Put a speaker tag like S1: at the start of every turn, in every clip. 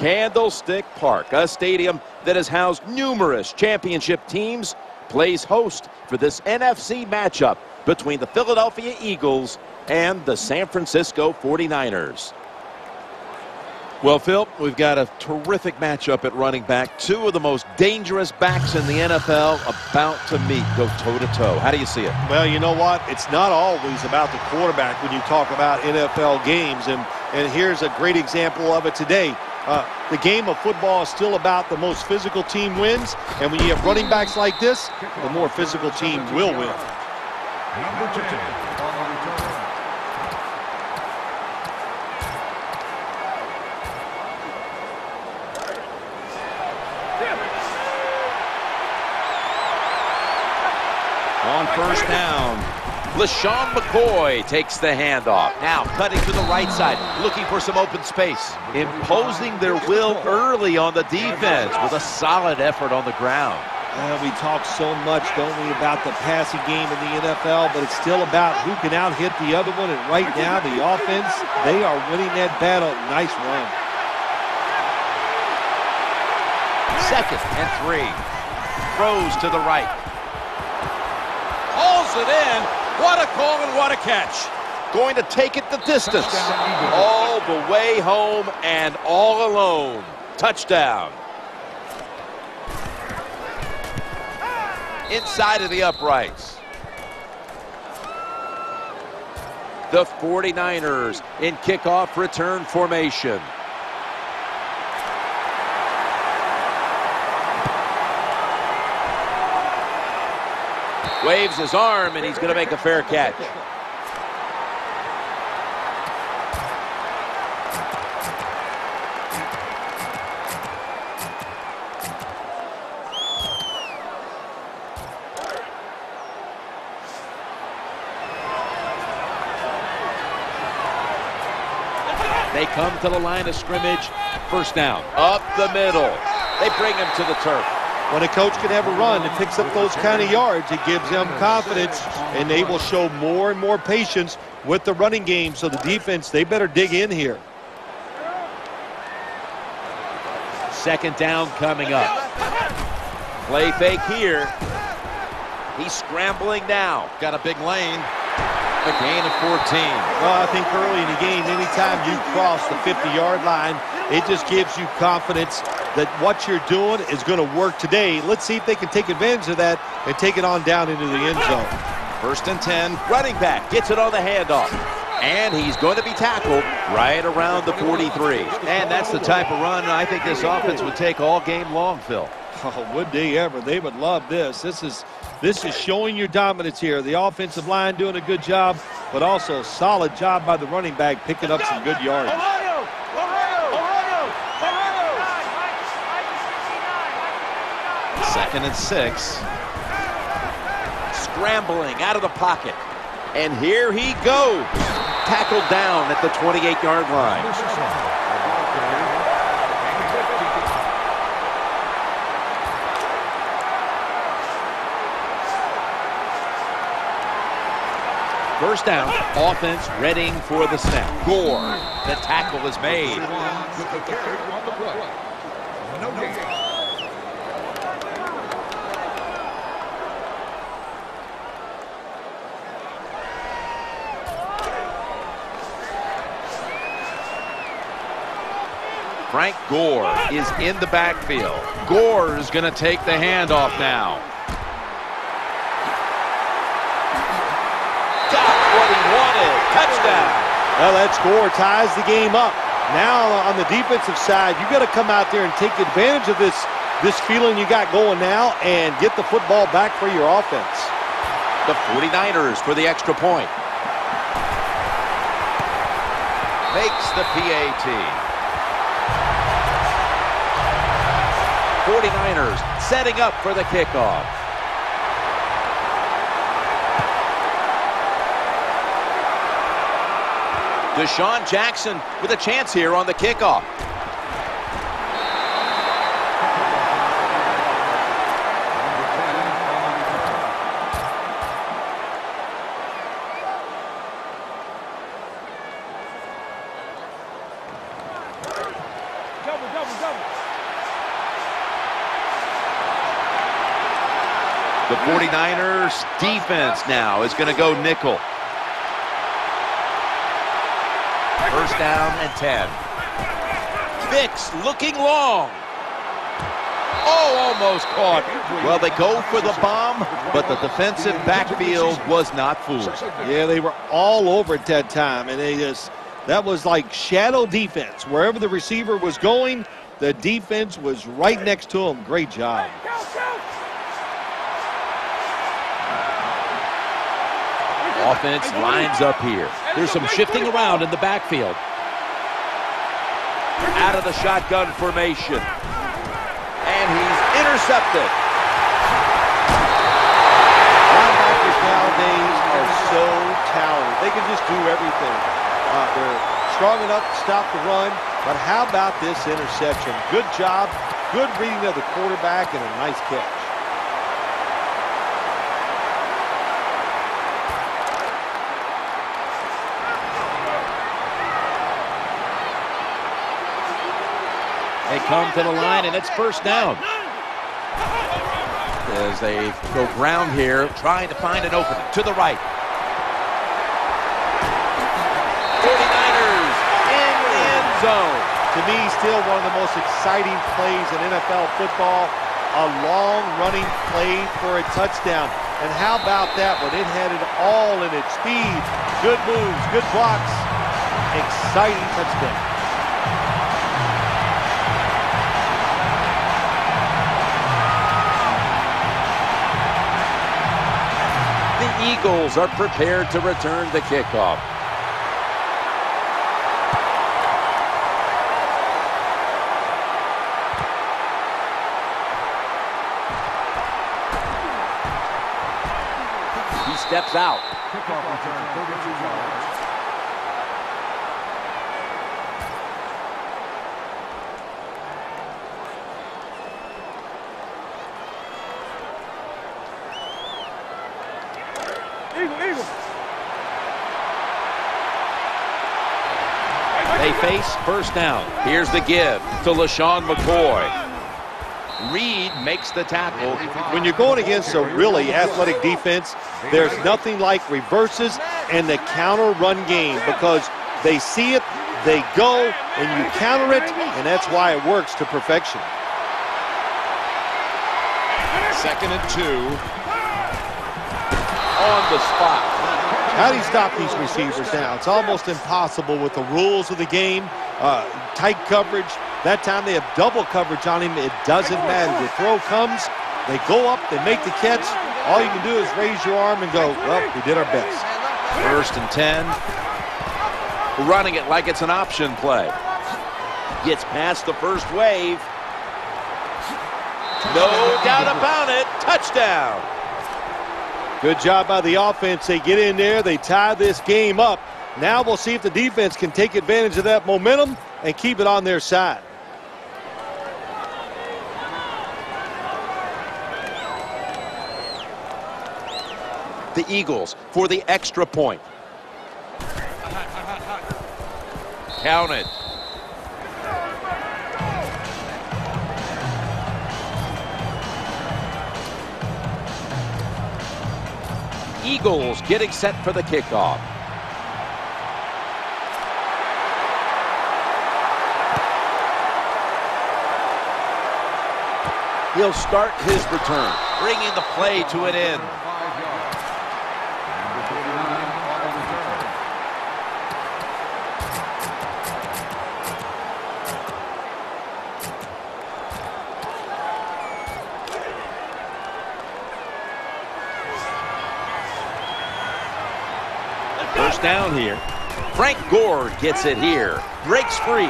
S1: Candlestick Park, a stadium that has housed numerous championship teams, plays host for this NFC matchup between the Philadelphia Eagles and the San Francisco 49ers. Well, Phil, we've got a terrific matchup at running back. Two of the most dangerous backs in the NFL about to meet, go toe-to-toe. How do you see it?
S2: Well, you know what? It's not always about the quarterback when you talk about NFL games, and, and here's a great example of it today. Uh, the game of football is still about the most physical team wins, and when you have running backs like this, the more physical team will win. Number two,
S1: on first down. LeSean McCoy takes the handoff. Now cutting to the right side, looking for some open space. Imposing their will early on the defense with a solid effort on the ground.
S2: We talk so much, don't we, about the passing game in the NFL, but it's still about who can out-hit the other one. And right now, the offense, they are winning that battle. Nice run.
S1: Second and three. Throws to the right hauls it in. What a call and what a catch. Going to take it the distance. All the way home and all alone. Touchdown. Inside of the uprights. The 49ers in kickoff return formation. Waves his arm, and he's going to make a fair catch. They come to the line of scrimmage. First down. Up the middle. They bring him to the turf.
S2: When a coach can have a run that picks up those kind of yards, it gives them confidence, and they will show more and more patience with the running game. So the defense, they better dig in here.
S1: Second down coming up. Play fake here. He's scrambling now. Got a big lane. A gain of 14.
S2: Well, I think early in the game, anytime you cross the 50-yard line, it just gives you confidence that what you're doing is going to work today. Let's see if they can take advantage of that and take it on down into the end zone.
S1: First and 10, running back gets it on the handoff. And he's going to be tackled right around the 43. And that's the type of run I think this offense would take all game long, Phil.
S2: Oh, would they ever? They would love this. This is this is showing your dominance here. The offensive line doing a good job, but also solid job by the running back picking up some good yards.
S1: Second and six. Scrambling out of the pocket. And here he goes. Tackled down at the 28-yard line. First down, offense readying for the snap. Gore, the tackle is made. Frank Gore is in the backfield. Gore is going to take the handoff now. Got what he wanted. Touchdown.
S2: Well, that score ties the game up. Now on the defensive side, you got to come out there and take advantage of this this feeling you got going now and get the football back for your offense.
S1: The 49ers for the extra point. Makes the PAT. 49ers setting up for the kickoff. DeSean Jackson with a chance here on the kickoff. 49ers defense now is going to go nickel. First down and 10. Vick looking long. Oh, almost caught. Well, they go for the bomb, but the defensive backfield was not fooled.
S2: Yeah, they were all over at that time, and they just that was like shadow defense. Wherever the receiver was going, the defense was right next to him. Great job.
S1: Offense lines up here. There's some shifting around in the backfield. Out of the shotgun formation. And he's intercepted.
S2: Linebackers nowadays are so talented. They can just do everything. Uh, they're strong enough to stop the run, but how about this interception? Good job, good reading of the quarterback, and a nice catch.
S1: Come to the line, and it's first down. As they go ground here, trying to find an opening to the right. 49ers in the end zone.
S2: To me, still one of the most exciting plays in NFL football. A long running play for a touchdown. And how about that one? It had it all in its speed. Good moves, good blocks. Exciting touchdown.
S1: Eagles are prepared to return the kickoff. He steps out. Kickoff return, 32 yards. They face first down. Here's the give to LeSean McCoy. Reed makes the tackle.
S2: When you're going against a really athletic defense, there's nothing like reverses and the counter run game because they see it, they go, and you counter it, and that's why it works to perfection.
S1: Second and two. On the spot.
S2: How do you stop these receivers now? It's almost impossible with the rules of the game. Uh, tight coverage. That time they have double coverage on him. It doesn't matter. The throw comes, they go up, they make the catch. All you can do is raise your arm and go, well, we did our best.
S1: First and 10. Running it like it's an option play. Gets past the first wave. No doubt about it. Touchdown.
S2: Good job by the offense. They get in there, they tie this game up. Now we'll see if the defense can take advantage of that momentum and keep it on their side.
S1: The Eagles for the extra point. Count it. Eagles getting set for the kickoff. He'll start his return, bringing the play to an end. Here. Frank Gore gets it here. Breaks free.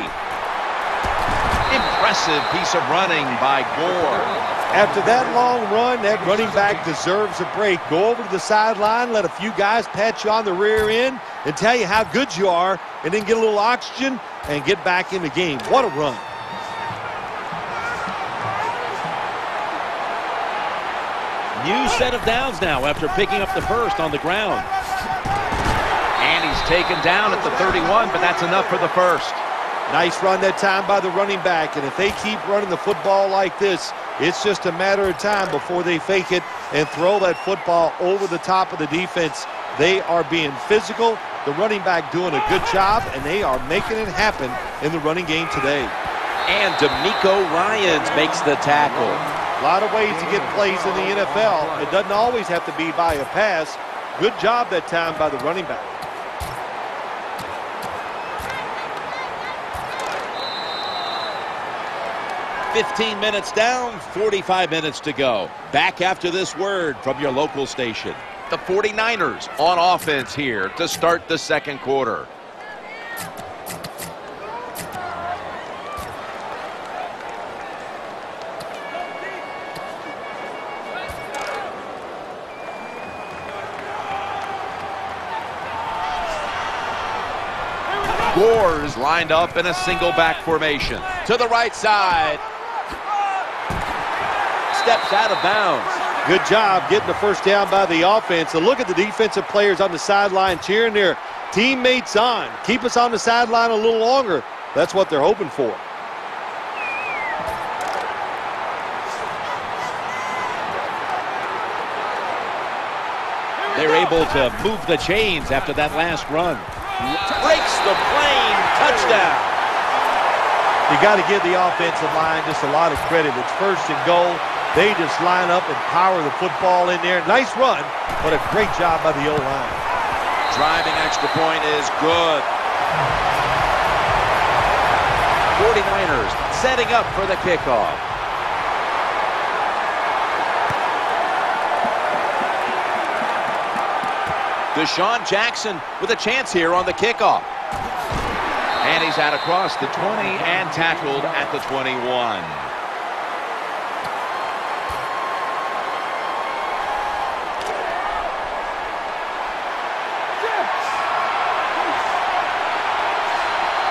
S1: Impressive piece of running by Gore.
S2: After that long run, that running back deserves a break. Go over to the sideline, let a few guys pat you on the rear end and tell you how good you are, and then get a little oxygen and get back in the game. What a run.
S1: New set of downs now after picking up the first on the ground taken down at the 31, but that's enough for the first.
S2: Nice run that time by the running back, and if they keep running the football like this, it's just a matter of time before they fake it and throw that football over the top of the defense. They are being physical. The running back doing a good job, and they are making it happen in the running game today.
S1: And DeMeco Ryans makes the tackle.
S2: A lot of ways to get plays in the NFL. It doesn't always have to be by a pass. Good job that time by the running back.
S1: 15 minutes down, 45 minutes to go. Back after this word from your local station. The 49ers on offense here to start the second quarter. Gores lined up in a single back formation. To the right side steps out of bounds.
S2: Good job getting the first down by the offense. And look at the defensive players on the sideline cheering their teammates on. Keep us on the sideline a little longer. That's what they're hoping for.
S1: They're able to move the chains after that last run. Breaks the plane. Touchdown.
S2: You got to give the offensive line just a lot of credit. It's first and goal. They just line up and power the football in there. Nice run, but a great job by the O-line.
S1: Driving extra point is good. 49ers setting up for the kickoff. DeSean Jackson with a chance here on the kickoff. And he's out across the 20 and tackled at the 21.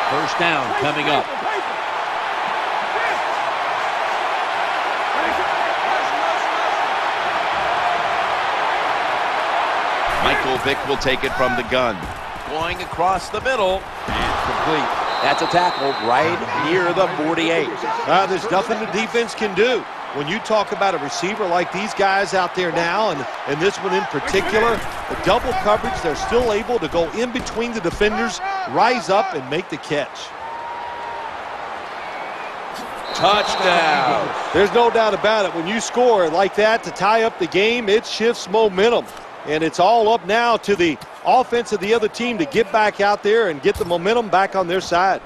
S1: First down coming up. Michael Vick will take it from the gun. Going across the middle and complete. That's a tackle right near the 48.
S2: Uh, there's nothing the defense can do. When you talk about a receiver like these guys out there now, and, and this one in particular, the double coverage, they're still able to go in between the defenders, rise up, and make the catch.
S1: Touchdown.
S2: There's no doubt about it. When you score like that to tie up the game, it shifts momentum. And it's all up now to the offense of the other team to get back out there and get the momentum back on their side.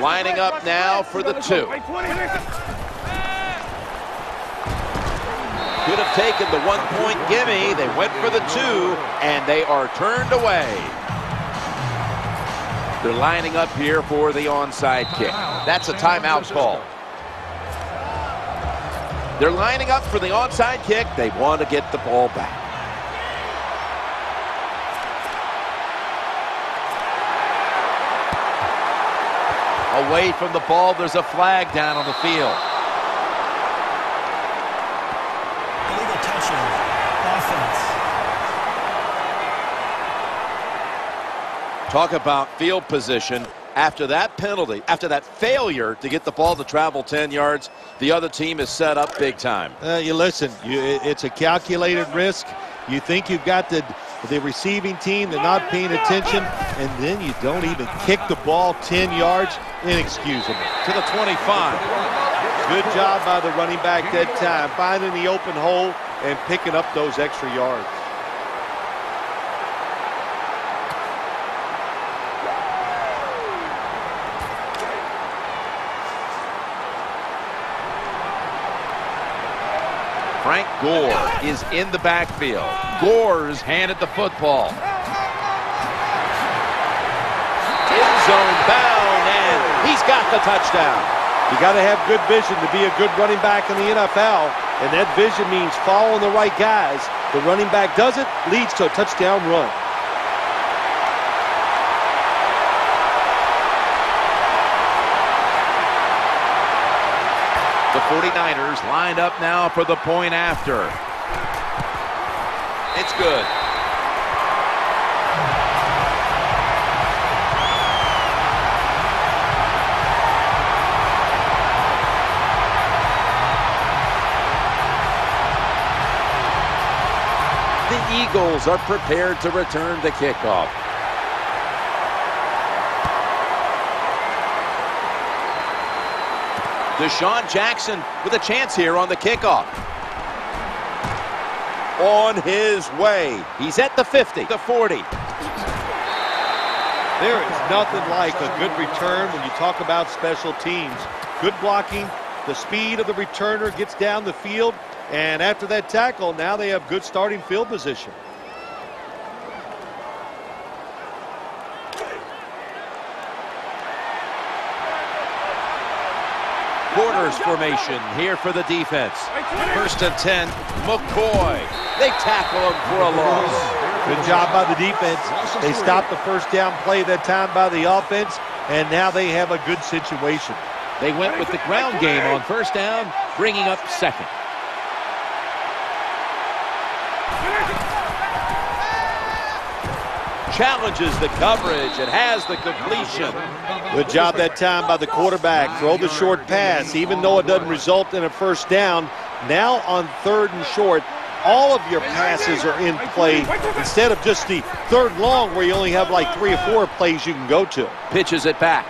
S1: Lining up now for the two. Could have taken the one-point gimme. They went for the two, and they are turned away. They're lining up here for the onside kick. That's a timeout call. They're lining up for the onside kick. They want to get the ball back. Away from the ball. There's a flag down on the field.
S3: Illegal touching. Offense.
S1: Talk about field position. After that penalty, after that failure to get the ball to travel 10 yards, the other team is set up big time.
S2: Uh, you listen, you, it's a calculated risk. You think you've got the the receiving team, they're not paying attention, and then you don't even kick the ball 10 yards. Inexcusable.
S1: To the 25.
S2: Good job by the running back that time, finding the open hole and picking up those extra yards.
S1: Frank Gore is in the backfield. Gore's handed the football. End zone bound, and he's got the touchdown.
S2: You got to have good vision to be a good running back in the NFL, and that vision means following the right guys. The running back does it, leads to a touchdown run.
S1: 49ers lined up now for the point after. It's good. The Eagles are prepared to return the kickoff. DeSean Jackson with a chance here on the kickoff. On his way. He's at the 50, the 40.
S2: There is nothing like a good return when you talk about special teams. Good blocking, the speed of the returner gets down the field, and after that tackle, now they have good starting field position.
S1: Quarters formation here for the defense. First and 10, McCoy. They tackle him for a loss.
S2: Good job by the defense. They stopped the first down play that time by the offense, and now they have a good situation.
S1: They went with the ground game on first down, bringing up second. Challenges the coverage and has the completion.
S2: Good job that time by the quarterback. Throw the short pass, even though it doesn't result in a first down. Now on third and short, all of your passes are in play instead of just the third long where you only have like three or four plays you can go to.
S1: Pitches it back.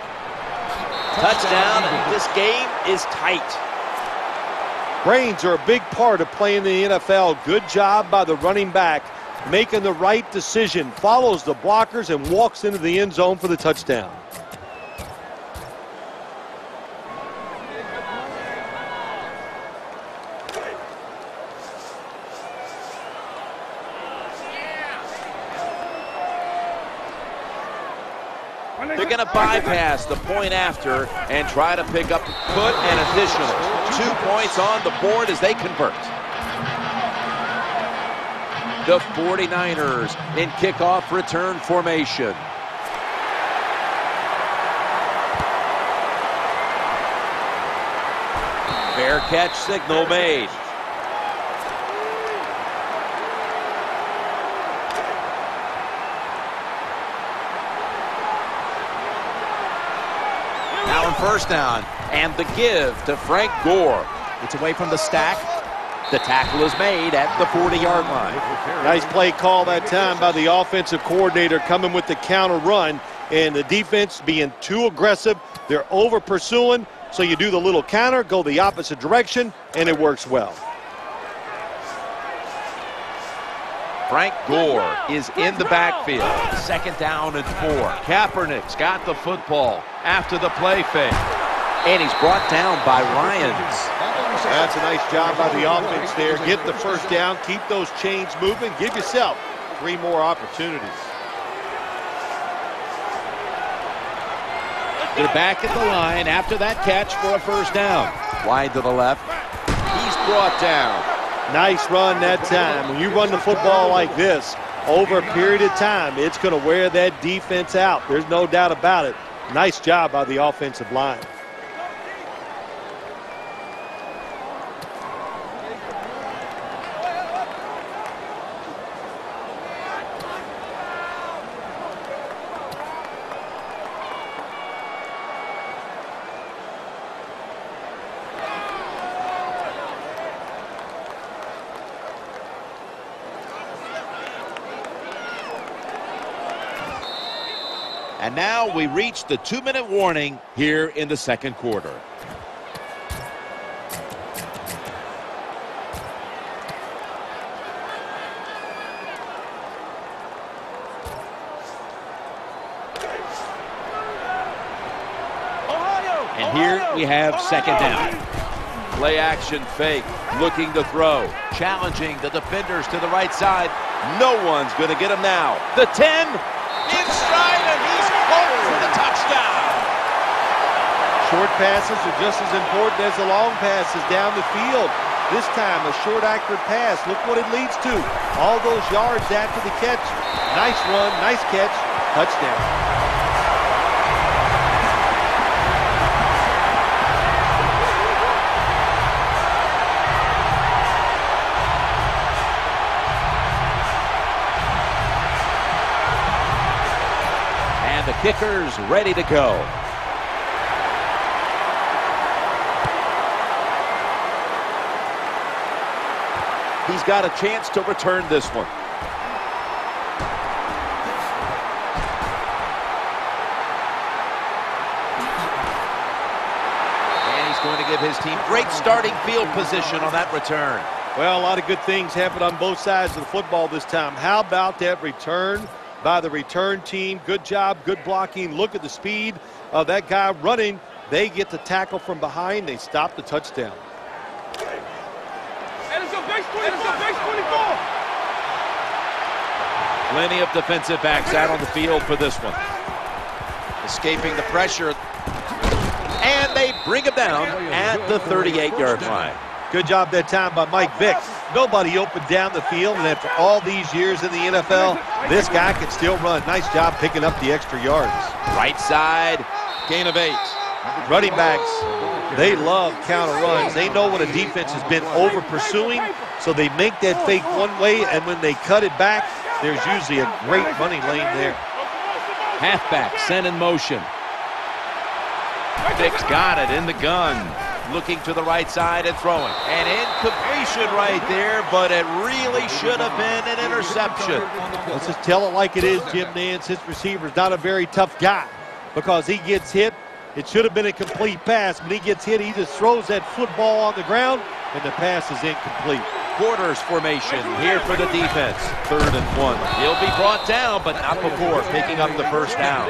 S1: Touchdown. This game is tight.
S2: Brains are a big part of playing the NFL. Good job by the running back making the right decision, follows the blockers and walks into the end zone for the touchdown.
S1: They're going to bypass the point after and try to pick up put an additional two points on the board as they convert. The 49ers in kickoff return formation. Fair catch signal made. Now on first down, and the give to Frank Gore. It's away from the stack. The tackle is made at the 40-yard line.
S2: Nice play call that time by the offensive coordinator coming with the counter run, and the defense being too aggressive. They're over pursuing, so you do the little counter, go the opposite direction, and it works well.
S1: Frank Gore is in the backfield. Second down and four. Kaepernick's got the football after the play fake. And he's brought down by Ryans.
S2: That's a nice job by the offense there. Get the first down, keep those chains moving, give yourself three more opportunities.
S1: They're back at the line after that catch for a first down. Wide to the left. He's brought down.
S2: Nice run that time. When you run the football like this, over a period of time, it's going to wear that defense out. There's no doubt about it. Nice job by the offensive line.
S1: And now we reach the two-minute warning here in the second quarter. And here we have second down. Play action fake, looking to throw, challenging the defenders to the right side. No one's going to get him now. The 10, in
S2: Short passes are just as important as the long passes down the field. This time, a short, accurate pass. Look what it leads to. All those yards after the catch. Nice run, nice catch, touchdown.
S1: And the kicker's ready to go. Got a chance to return this one. And he's going to give his team great starting field position on that return.
S2: Well, a lot of good things happened on both sides of the football this time. How about that return by the return team? Good job, good blocking. Look at the speed of that guy running. They get the tackle from behind. They stop the touchdown.
S1: Plenty of defensive backs out on the field for this one. Escaping the pressure. And they bring him down at the 38-yard line.
S2: Good job that time by Mike Vick. Nobody opened down the field, and after all these years in the NFL, this guy can still run. Nice job picking up the extra yards.
S1: Right side, gain of eight.
S2: Running backs, they love counter runs. They know when a defense has been over pursuing, so they make that fake one way, and when they cut it back, there's usually a great running lane there.
S1: Halfback sent in motion. Vick's got it in the gun. Looking to the right side and throwing. An incompletion right there, but it really should have been an interception.
S2: Let's just tell it like it is, Jim Nantz. His receiver's not a very tough guy because he gets hit. It should have been a complete pass, but he gets hit. He just throws that football on the ground, and the pass is incomplete.
S1: Quarters formation here for the defense. Third and one. He'll be brought down, but not before picking up the first down.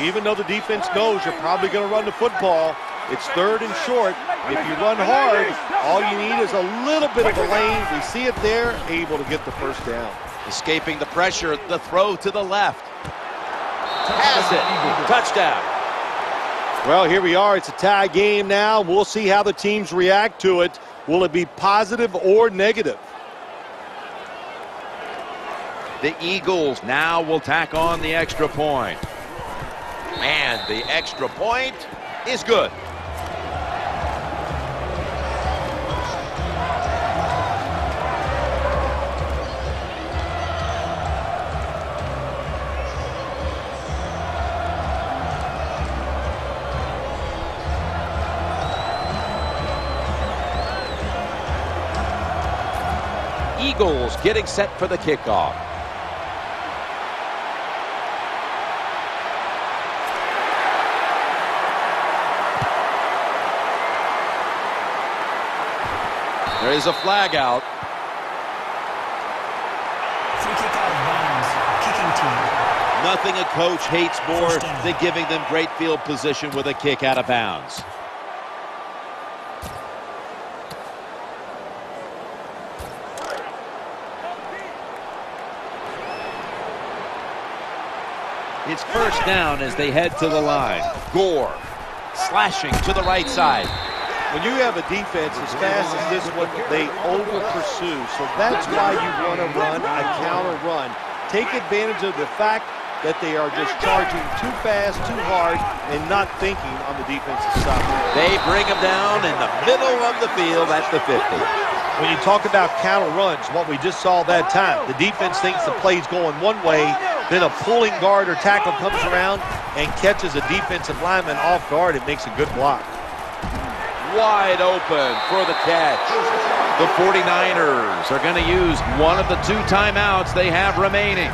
S2: Even though the defense knows you're probably going to run the football, it's third and short. If you run hard, all you need is a little bit of a lane. We see it there, able to get the first down.
S1: Escaping the pressure, the throw to the left. Has it. Touchdown.
S2: Well, here we are. It's a tie game now. We'll see how the teams react to it. Will it be positive or negative?
S1: The Eagles now will tack on the extra point. And the extra point is good. Getting set for the kickoff. There is a flag out.
S3: Free kick out of bounds. Kicking team.
S1: Nothing a coach hates more than giving them great field position with a kick out of bounds. It's first down as they head to the line. Gore slashing to the right side.
S2: When you have a defense as fast as this one, they over pursue. So that's why you want to run a counter run. Take advantage of the fact that they are just charging too fast, too hard, and not thinking on the defensive side.
S1: They bring them down in the middle of the field at the 50.
S2: When you talk about counter runs, what we just saw that time, the defense thinks the play's going one way, then a pulling guard or tackle comes around and catches a defensive lineman off guard and makes a good block.
S1: Wide open for the catch. The 49ers are going to use one of the two timeouts they have remaining.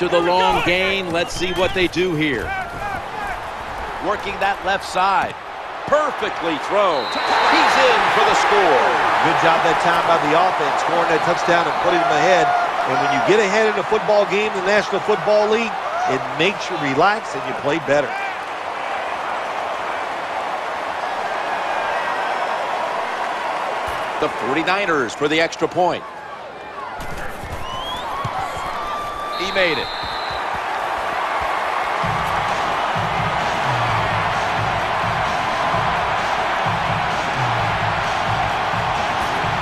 S1: After the long gain, let's see what they do here. Working that left side. Perfectly thrown. He's in for the score.
S2: Good job that time by the offense, scoring that touchdown and putting them ahead. And when you get ahead in a football game, the National Football League, it makes you relax and you play better.
S1: The 49ers for the extra point. He made it.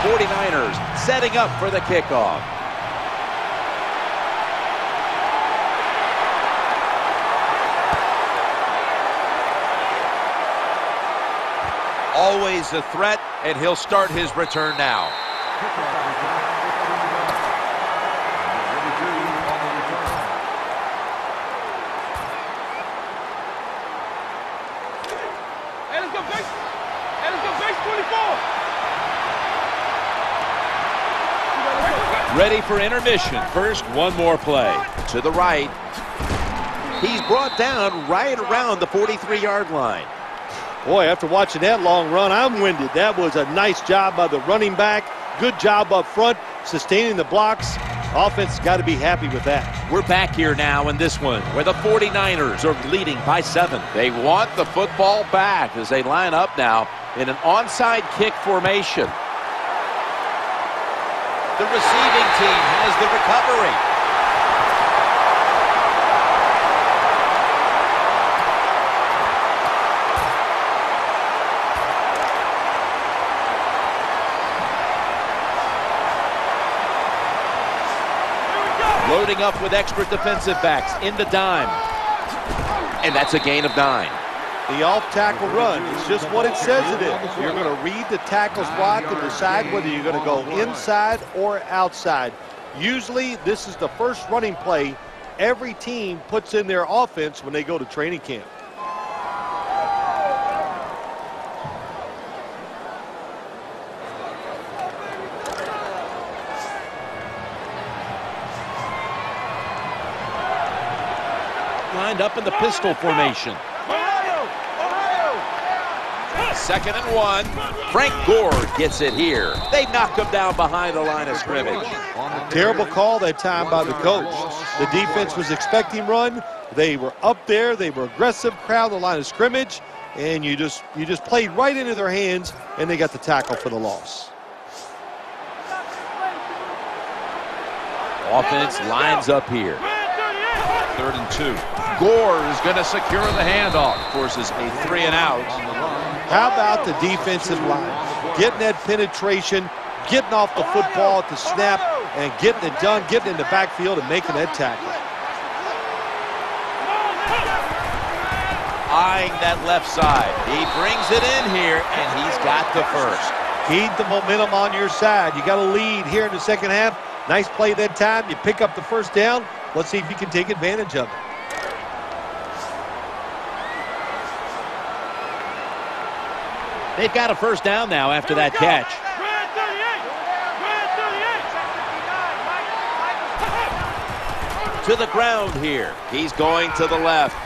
S1: Forty-niners setting up for the kickoff.
S4: always a threat, and he'll start his return now.
S1: Ready for intermission. First, one more play. To the right. He's brought down right around the 43-yard line.
S2: Boy, after watching that long run, I'm winded. That was a nice job by the running back. Good job up front, sustaining the blocks. Offense got to be happy with that.
S1: We're back here now in this one where the 49ers are leading by seven. They want the football back as they line up now in an onside kick formation. The receiving team has the recovery. Loading up with extra defensive backs in the dime. And that's a gain of nine.
S2: The off-tackle run is just what it says it is. You're going to read the tackle's block and decide whether you're going to go inside or outside. Usually, this is the first running play every team puts in their offense when they go to training camp.
S1: Lined up in the pistol formation. Second and one. Frank Gore gets it here. They knock him down behind the line of scrimmage.
S2: Terrible call that time by the coach. The defense was expecting run. They were up there. They were aggressive, crowd the line of scrimmage, and you just you just played right into their hands, and they got the tackle for the loss.
S1: Offense lines up here.
S4: Third and two. Gore is going to secure the handoff. Forces a three and out.
S2: How about the defensive line? Getting that penetration, getting off the football at the snap, and getting it done, getting in the backfield and making that tackle.
S1: Eyeing that left side. He brings it in here, and he's got the first.
S2: Keep the momentum on your side. You got a lead here in the second half. Nice play that time. You pick up the first down. Let's see if you can take advantage of it.
S1: They've got a first down now after that catch. To the ground here. He's going to the left.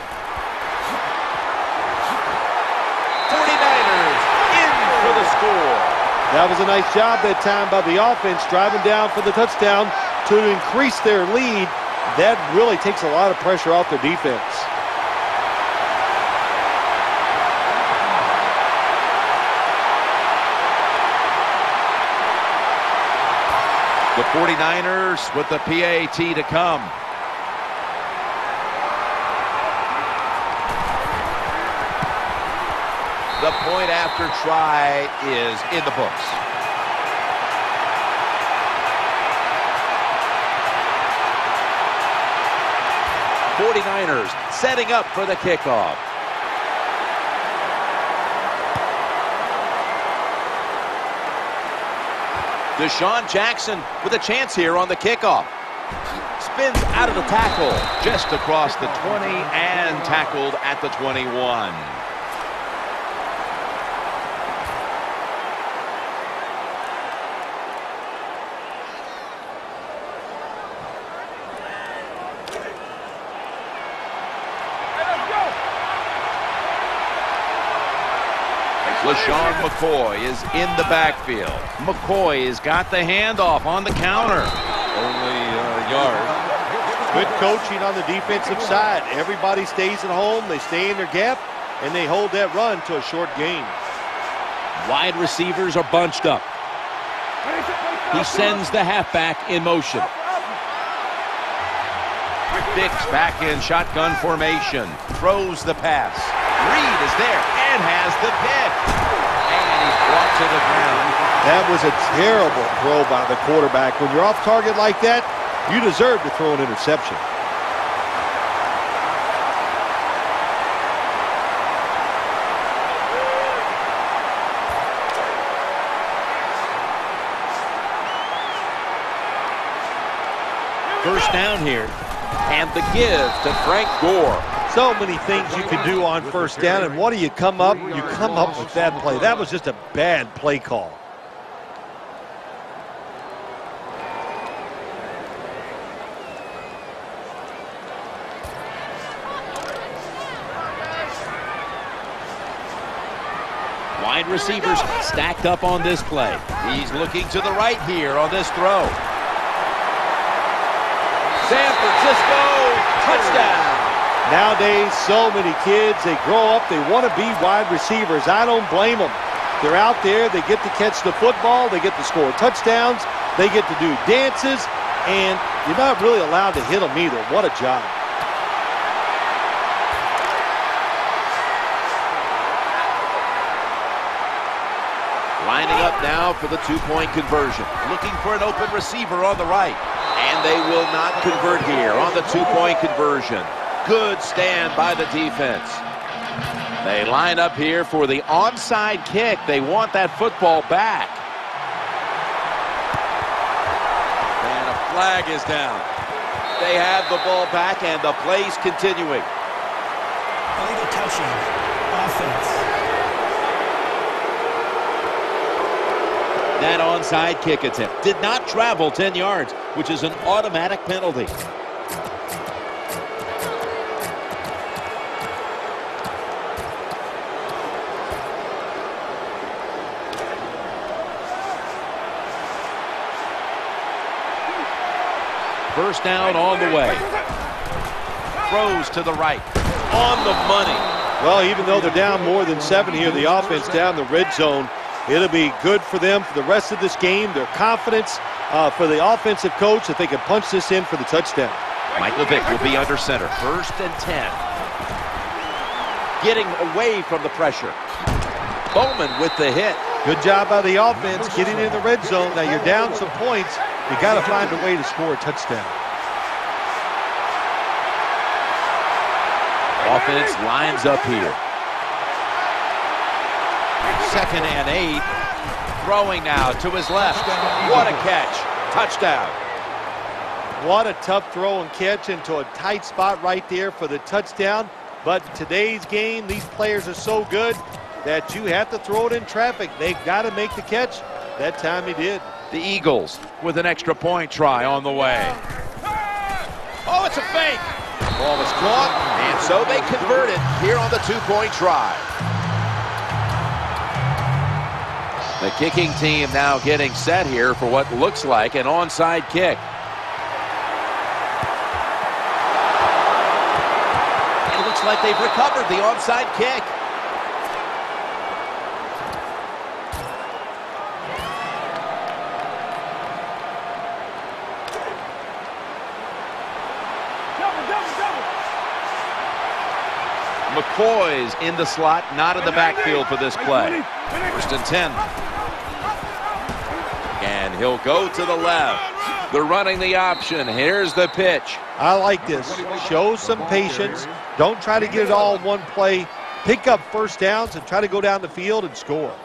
S1: 49ers in for the score.
S2: That was a nice job that time by the offense, driving down for the touchdown to increase their lead. That really takes a lot of pressure off their defense.
S1: 49ers with the PAT to come. The point after try is in the books. Forty-niners setting up for the kickoff. DeSean Jackson with a chance here on the kickoff. Spins out of the tackle just across the 20 and tackled at the 21. LeSean McCoy is in the backfield. McCoy has got the handoff on the counter.
S4: Only a yard.
S2: Good coaching on the defensive side. Everybody stays at home. They stay in their gap, and they hold that run to a short game.
S1: Wide receivers are bunched up. He sends the halfback in motion. Dix back in shotgun formation. Throws the pass. Reed is there and has the pick to the ground.
S2: That was a terrible throw by the quarterback. When you're off target like that, you deserve to throw an interception.
S1: First down here. And the give to Frank Gore.
S2: So many things you can do on first down, and what do you come up? You come up with that play. That was just a bad play call.
S1: Wide receivers stacked up on this play. He's looking to the right here on this throw. San Francisco, touchdown.
S2: Nowadays, so many kids, they grow up, they want to be wide receivers. I don't blame them. They're out there, they get to catch the football, they get to score touchdowns, they get to do dances, and you're not really allowed to hit them either. What a job.
S1: Lining up now for the two-point conversion. Looking for an open receiver on the right. And they will not convert here on the two-point conversion. Good stand by the defense. They line up here for the onside kick. They want that football back. And a flag is down. They have the ball back and the play's continuing.
S3: Illegal touching. Offense.
S1: That onside kick attempt did not travel 10 yards, which is an automatic penalty. First down on the way. Throws to the right. On the money.
S2: Well, even though they're down more than seven here, the offense down the red zone, it'll be good for them for the rest of this game. Their confidence uh, for the offensive coach that they can punch this in for the touchdown.
S1: Michael Vick will be under center. First and 10. Getting away from the pressure. Bowman with the hit.
S2: Good job by the offense getting in the red zone. Now you're down some points. You got to find a way to score a touchdown.
S1: Offense lines up here. Second and eight. Throwing now to his left. What a catch. Touchdown.
S2: What a tough throw and catch into a tight spot right there for the touchdown. But today's game, these players are so good that you have to throw it in traffic. They've got to make the catch. That time he did.
S1: The Eagles with an extra point try on the way. Oh, it's a fake. Ball was caught, and so they convert it here on the two-point try. The kicking team now getting set here for what looks like an onside kick. It looks like they've recovered the onside kick. McCoy's in the slot, not in the backfield for this play. First and 10. And he'll go to the left. They're running the option. Here's the pitch.
S2: I like this. Show some patience. Don't try to get it all in one play. Pick up first downs and try to go down the field and score.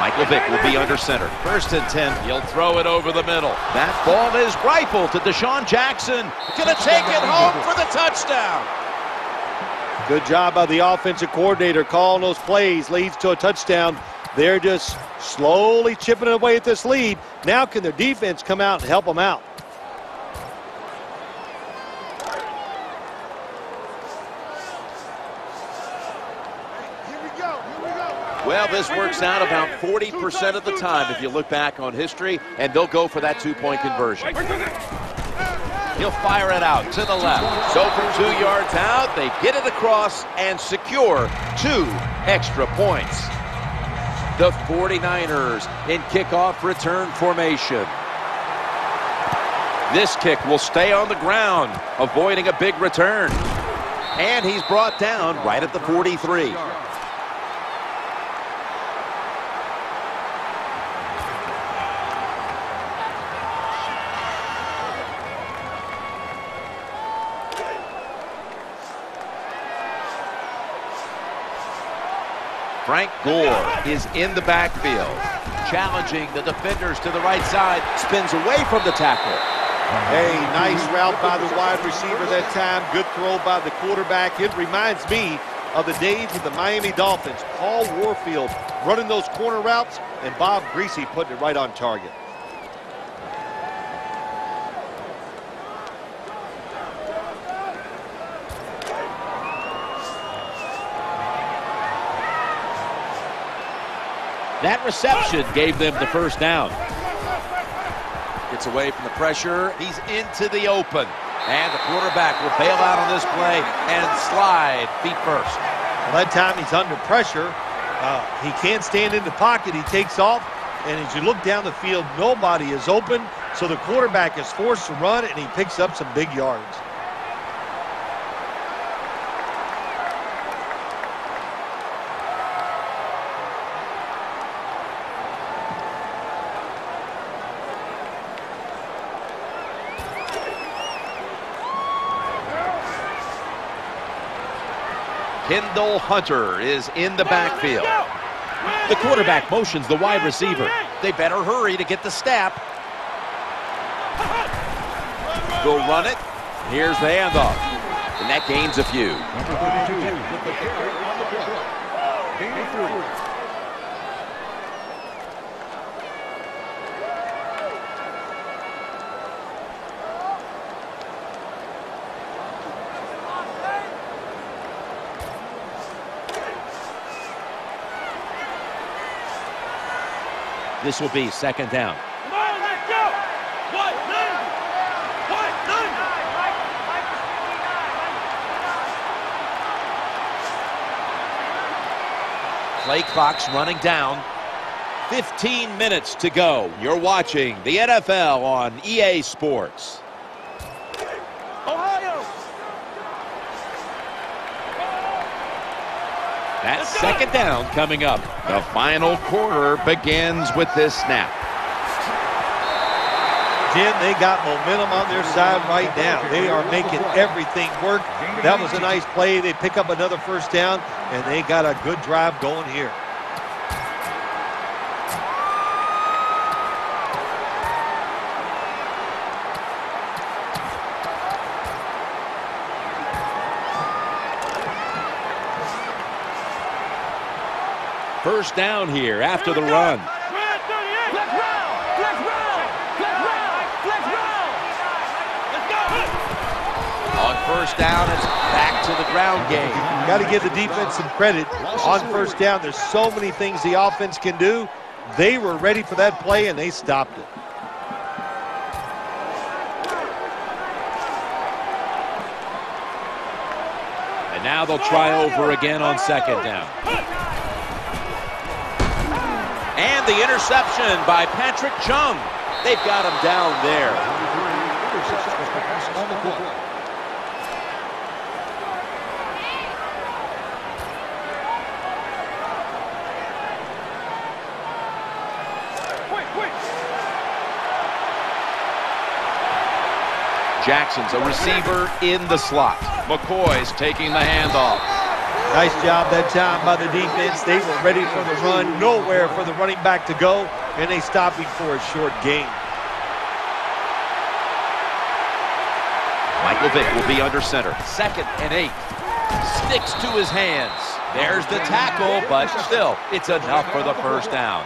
S1: Michael Vick will be under center. First and 10. He'll throw it over the middle. That ball is rifled to DeSean Jackson. Gonna take it home for the touchdown.
S2: Good job by the offensive coordinator calling those plays. Leads to a touchdown. They're just slowly chipping away at this lead. Now can their defense come out and help them out?
S1: Well, this works out about 40% of the time if you look back on history, and they'll go for that two-point conversion. He'll fire it out to the left. So from two yards out, they get it across and secure two extra points. The 49ers in kickoff return formation. This kick will stay on the ground, avoiding a big return. And he's brought down right at the 43. Frank Gore is in the backfield, challenging the defenders to the right side.
S5: Spins away from the tackle.
S2: Hey, nice route by the wide receiver that time. Good throw by the quarterback. It reminds me of the days of the Miami Dolphins. Paul Warfield running those corner routes and Bob Griese putting it right on target.
S5: That reception gave them the first down.
S1: Gets away from the pressure. He's into the open. And the quarterback will bail out on this play and slide feet first.
S2: Well, that time he's under pressure. Uh, he can't stand in the pocket. He takes off. And as you look down the field, nobody is open. So the quarterback is forced to run, and he picks up some big yards.
S1: Kendall Hunter is in the backfield.
S5: The quarterback motions the wide receiver.
S1: They better hurry to get the snap. They'll run it.
S5: Here's the handoff. And that gains a few. This will be second down. Play clock's running down. 15 minutes to go. You're watching the NFL on EA Sports.
S6: Ohio!
S5: Second down coming up.
S1: The final quarter begins with this snap.
S2: Jim, they got momentum on their side right now. They are making everything work. That was a nice play. They pick up another first down, and they got a good drive going here.
S5: First down here after the run.
S1: On first down, it's back to the ground game.
S2: Got to give the defense some credit on first down. There's so many things the offense can do. They were ready for that play, and they stopped it.
S5: And now they'll try over again on second down. And the interception by Patrick Chung. They've got him down there.
S1: Jackson's a receiver in the slot. McCoy's taking the handoff.
S2: Nice job that time by the defense. They were ready for the run, nowhere for the running back to go, and they stopped him for a short gain.
S1: Michael Vick will be under center. Second and eight. Sticks to his hands. There's the tackle, but still, it's enough for the first down.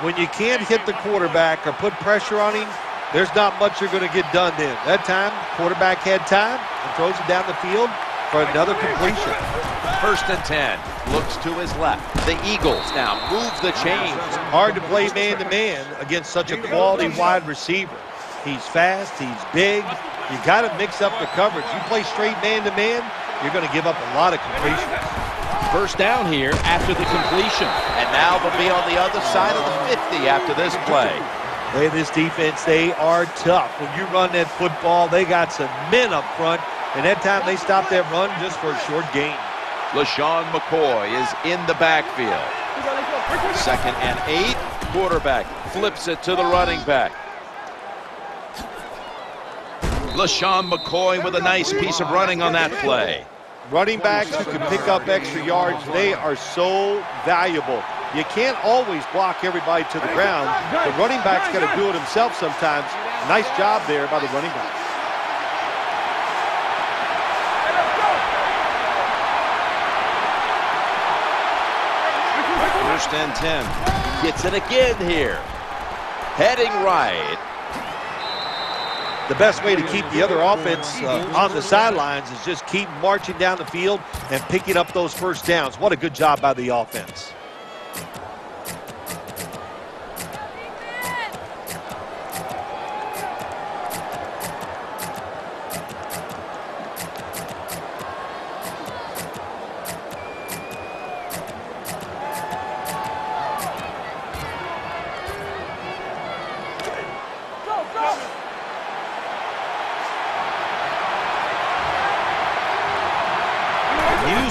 S2: When you can't hit the quarterback or put pressure on him, there's not much you're going to get done then. That time, quarterback had time and throws it down the field for another completion.
S1: First and 10. Looks to his left. The Eagles now move the chains.
S2: Hard to play man-to-man against such a quality wide receiver. He's fast, he's big. You got to mix up the coverage. You play straight man-to-man, you're going to give up a lot of completions.
S5: First down here after the completion.
S1: And now they'll be on the other side of the 50 after this play.
S2: Hey, this defense, they are tough. When you run that football, they got some men up front, and that time they stopped that run just for a short gain.
S1: LeSean McCoy is in the backfield. Second and eight. Quarterback flips it to the running back. LeSean McCoy with a nice piece of running on that play.
S2: Running backs who can pick up extra yards, they are so valuable. You can't always block everybody to the ground. The running back's got to do it himself sometimes. Nice job there by the running back.
S4: First and 10.
S1: Gets it again here. Heading right.
S2: The best way to keep the other offense uh, on the sidelines is just keep marching down the field and picking up those first downs. What a good job by the offense.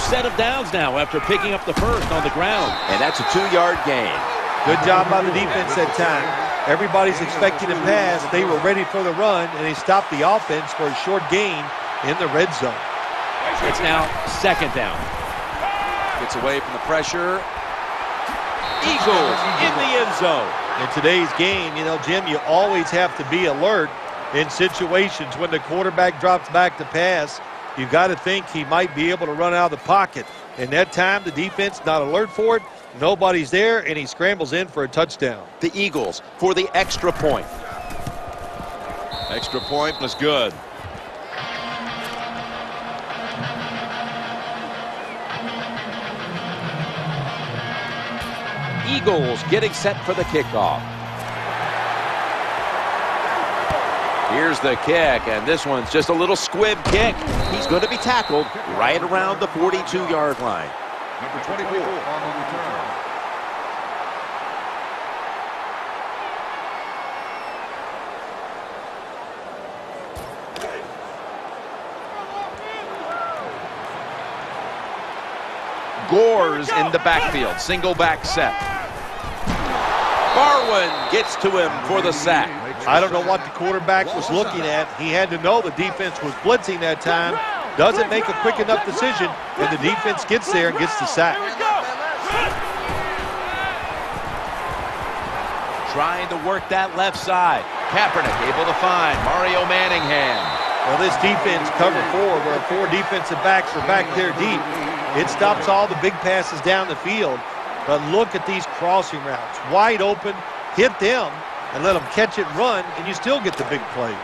S1: Set of downs now after picking up the first on the ground. And that's a two-yard gain.
S2: Good job by the defense that time. Everybody's expecting a pass. They were ready for the run, and they stopped the offense for a short gain in the red zone.
S1: It's now second down.
S4: Gets away from the pressure.
S1: Eagles in the end zone.
S2: In today's game, you know, Jim, you always have to be alert in situations when the quarterback drops back to pass. You got to think he might be able to run out of the pocket. And that time, the defense not alert for it. Nobody's there, and he scrambles in for a touchdown.
S1: The Eagles for the extra point.
S4: Extra point was good.
S1: Eagles getting set for the kickoff. Here's the kick, and this one's just a little squib kick. He's going to be tackled right around the 42-yard line.
S7: Number 24 on the return.
S4: Gores in the backfield. Single back set.
S1: Barwin gets to him for the sack.
S2: I don't know what the quarterback was looking at. He had to know the defense was blitzing that time. Doesn't make a quick enough decision, and the defense gets there and gets the sack.
S1: Trying to work that left side. Kaepernick able to find Mario Manningham.
S2: Well, this defense cover four, where four defensive backs are back there deep. It stops all the big passes down the field. But look at these crossing routes. Wide open, hit them, and let them catch it and run, and you still get the big plays.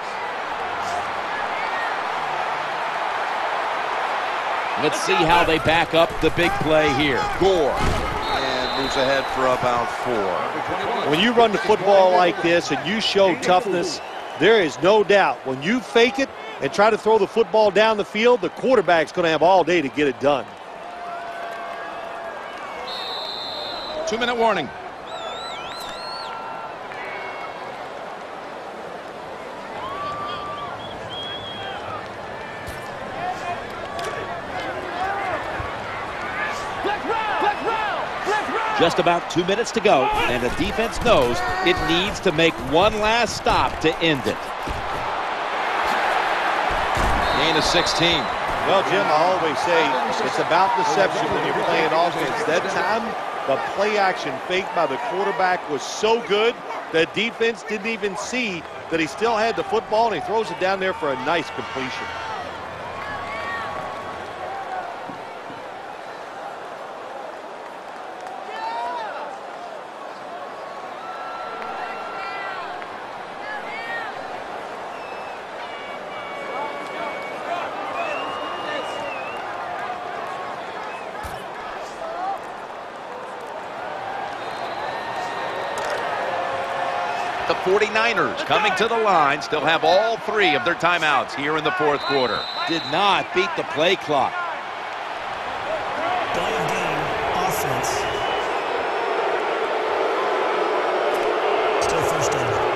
S1: Let's see how they back up the big play here. Gore.
S4: And moves ahead for about four.
S2: When you run the football like this and you show toughness, there is no doubt when you fake it and try to throw the football down the field, the quarterback's going to have all day to get it done.
S4: Two-minute warning.
S1: Just about two minutes to go, and the defense knows it needs to make one last stop to end it.
S4: Gain of 16.
S2: Well, Jim, I always say it's about deception when you're playing offense. That time, the play action fake by the quarterback was so good that defense didn't even see that he still had the football, and he throws it down there for a nice completion.
S4: 49ers coming to the line still have all three of their timeouts here in the fourth quarter.
S1: Did not beat the play clock.
S3: Delay of game, offense. Still first down.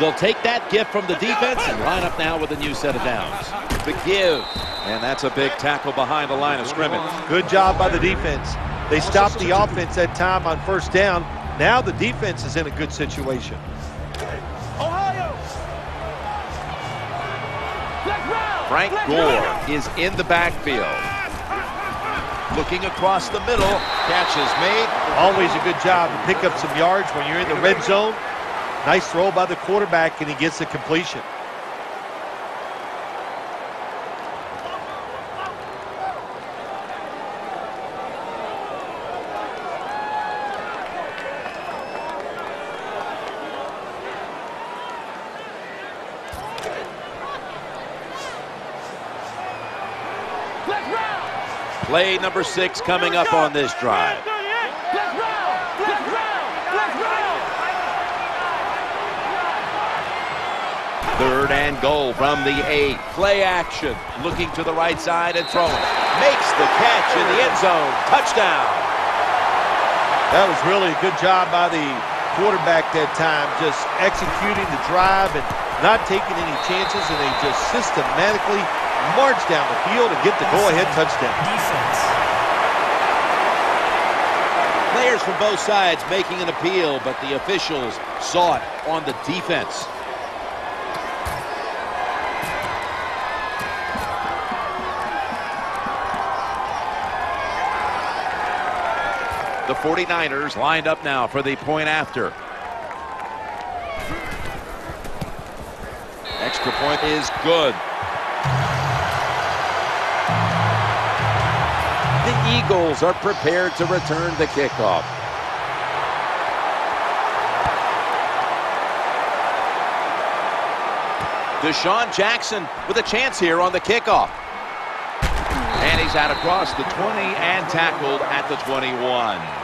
S1: They'll take that gift from the defense and line up now with a new set of downs.
S4: The give. And that's a big tackle behind the line of scrimmage.
S2: Good job by the defense. They stopped the offense that time on first down. Now the defense is in a good situation. Ohio.
S4: Frank Gore is in the backfield. Looking across the middle. Catch is made.
S2: Always a good job to pick up some yards when you're in the red zone. Nice throw by the quarterback, and he gets the completion.
S1: Play number six coming up on this drive. Third and goal from the eight. Play action. Looking to the right side and throwing. Makes the catch in the end zone. Touchdown.
S2: That was really a good job by the quarterback that time, just executing the drive and not taking any chances, and they just systematically march down the field and get the go-ahead touchdown.
S3: Defense.
S1: Players from both sides making an appeal, but the officials saw it on the defense. The 49ers lined up now for the point after. Extra point is good. The Eagles are prepared to return the kickoff. DeSean Jackson with a chance here on the kickoff. And he's out across the 20 and tackled at the 21.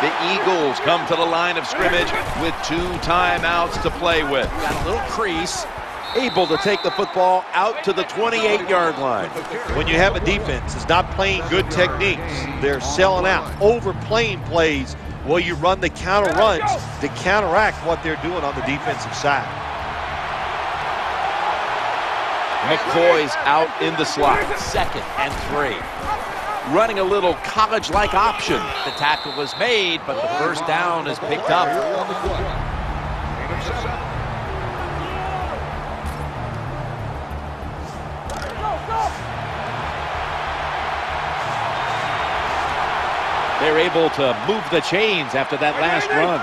S1: The Eagles come to the line of scrimmage with two timeouts to play with. Got a little crease. Able to take the football out to the 28-yard line.
S2: When you have a defense that's not playing good techniques, they're selling out, overplaying plays while you run the counter runs to counteract what they're doing on the defensive side.
S1: McCoy's out in the slot. Second and three. Running a little college-like option. The tackle was made, but the first down is picked up. They're able to move the chains after that last run.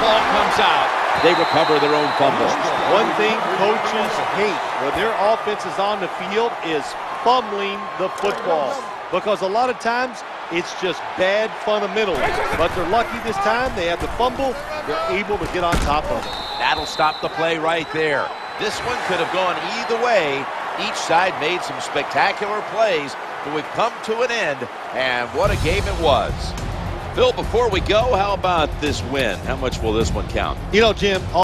S1: Ball comes out. They recover their own fumble.
S2: One thing coaches hate when their offense is on the field is fumbling the football. Because a lot of times it's just bad fundamentals. But they're lucky this time. They have the fumble. They're able to get on top of it.
S1: That'll stop the play right there. This one could have gone either way. Each side made some spectacular plays, but we've come to an end, and what a game it was. Phil, before we go, how about this win? How much will this one count?
S2: You know, Jim,